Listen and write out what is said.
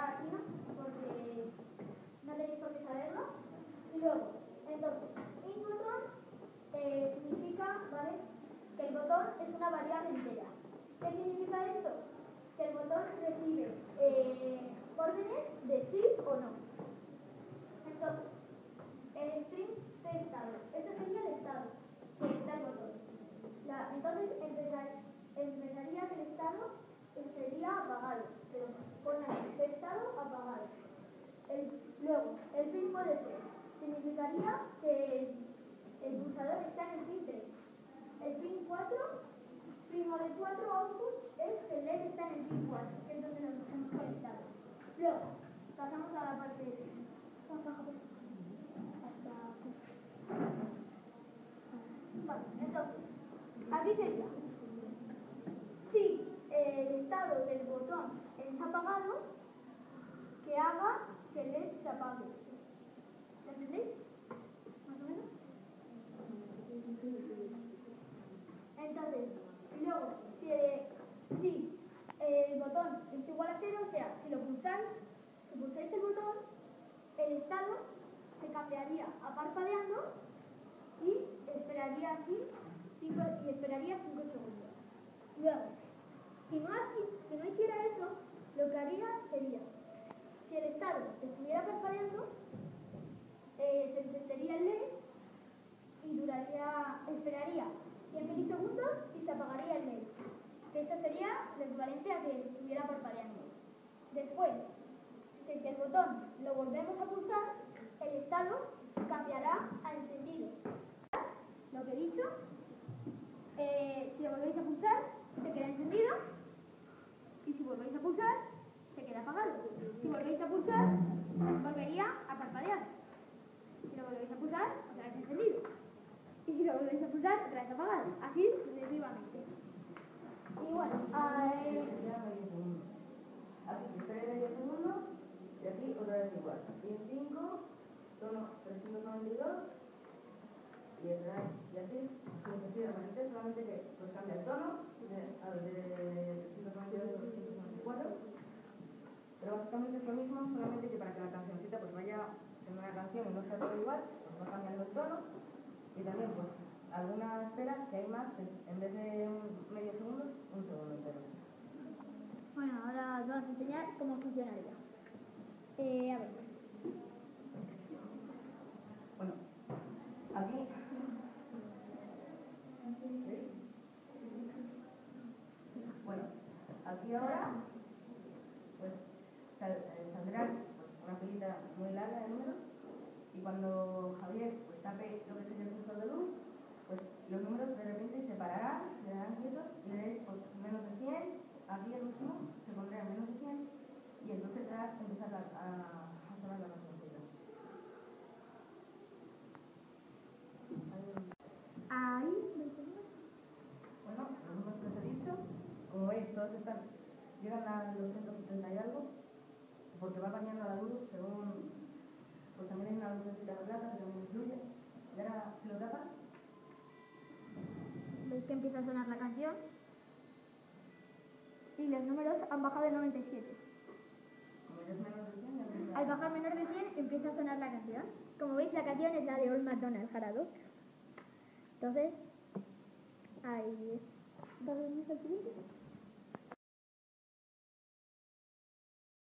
Porque no tenéis por qué saberlo. Y luego, entonces, int botón eh, significa, ¿vale? Que el botón es una variable entera. ¿Qué significa esto? Que el botón recibe eh, órdenes de sí o no. Entonces, el string de estado. Este sería el estado que está el botón. Entonces, empezar- empezaría que el estado sería apagado. Pero pone ahí, de estado apagado. Luego, el pin puede ser. Significaría que el, pulsador está en el pin 3. El pin 4, primo de 4 output, es que el LED está en el pin 4, que es donde nos hemos conectado. Luego, pasamos a la parte de... Vale, entonces, aquí sería, si el estado del botón está apagado, apague. ¿Entendéis? ¿Más o menos? Entonces, y luego, si, eh, el botón es igual a cero, o sea, si lo pulsáis, si pulsáis el botón, el estado se cambiaría a parpadeando y esperaría aquí cinco, y esperaría 5 segundos. Luego, si no, si no hiciera eso, lo que haría sería, si el estado se encendería el LED y duraría, esperaría 100 milisegundos y se apagaría el LED. Esto sería lo equivalente a que estuviera parpadeando. Después, si el botón lo volvemos a pulsar, el estado cambiará a encendido. Lo que he dicho, eh, si lo volvéis a pulsar, se queda encendido. Y si volvéis a pulsar, se queda apagado. Si volvéis a pulsar, volvería a parpadear. Si lo volvéis a pulsar, otra vez encendido. Y si lo volvéis a pulsar, otra vez apagado. Así sucesivamente. Y bueno, segundo. Aquí espera medio segundo y aquí otra vez igual. Pin 5, tono 392 y el drive. Y así sucesivamente, solamente que pues cambia el tono de, al de 392 a 394. Pero básicamente es lo mismo, solamente que para que la cancioncita pues vaya en una canción y no sea todo igual, pues va cambiando el tono. Y también pues alguna espera que hay más, que en vez de un medio segundo, un segundo entero. bueno, ahora os vamos a enseñar cómo funcionaría. Eh, a ver. Bueno, aquí. Bueno, aquí ahora, pues sal- eh, saldrá pues, una filita muy larga de números y cuando Javier pues, tape lo que sería el sensor de luz, pues los números de repente se pararán, se darán quietos y veréis pues, menos de 100, aquí el último se pondrá en menos de 100 y entonces ya empezar a, a, a sonar la. Ahí. Ahí, Bueno, los números que os he dicho, como veis, todos están, llegan a los 170 y algo, porque va cambiando la luz según, pues también hay una lucecita de plata que también influye. Y ahora, si lo tapas, veis que empieza a sonar la canción. Y los números han bajado de 97. como ya es menos de 100, ya empieza Al bajar menor de 100 empieza a sonar la canción. Como veis, la canción es la de Old McDonald Jarado. Entonces, ahí es.